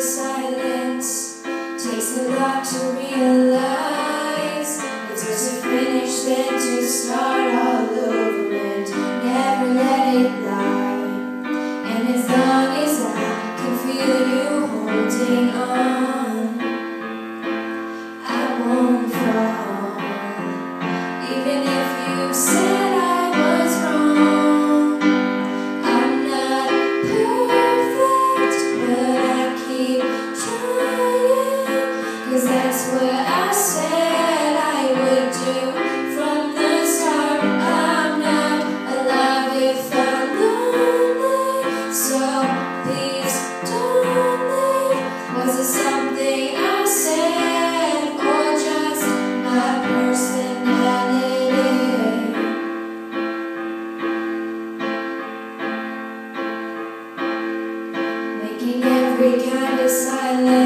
silence takes a lot to reach. So please don't leave. Was it something I said or just my personality? Making every kind of silence.